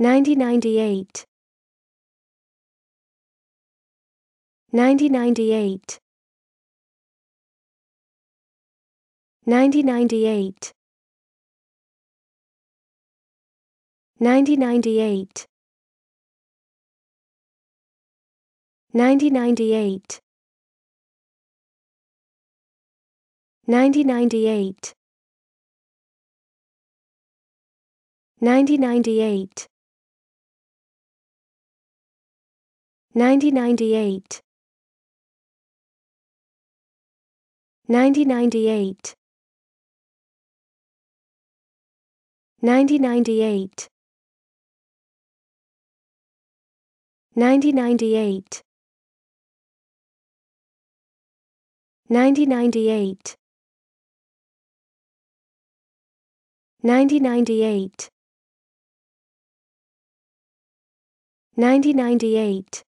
1998 1998 1998 1998 1998 1998 1998 1998 1998 1998 1998 1998 1998 1998